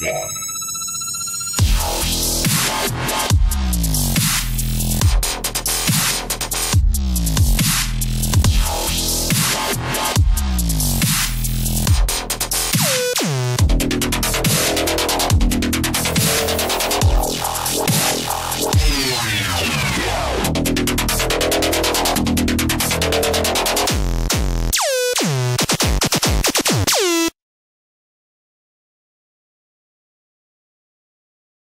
one.